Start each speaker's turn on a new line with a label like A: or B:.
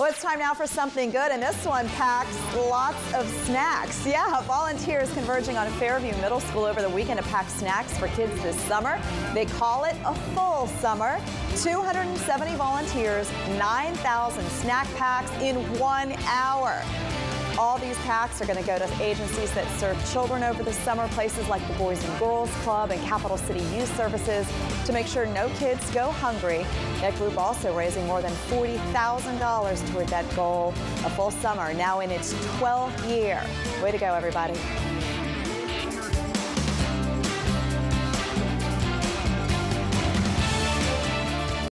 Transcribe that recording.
A: Well, it's time now for something good, and this one packs lots of snacks. Yeah, volunteers converging on Fairview Middle School over the weekend to pack snacks for kids this summer. They call it a full summer. 270 volunteers, 9,000 snack packs in one hour. All these packs are going to go to agencies that serve children over the summer, places like the Boys and Girls Club and Capital City Youth Services to make sure no kids go hungry. That group also raising more than $40,000 toward that goal. A full summer now in its 12th year. Way to go, everybody.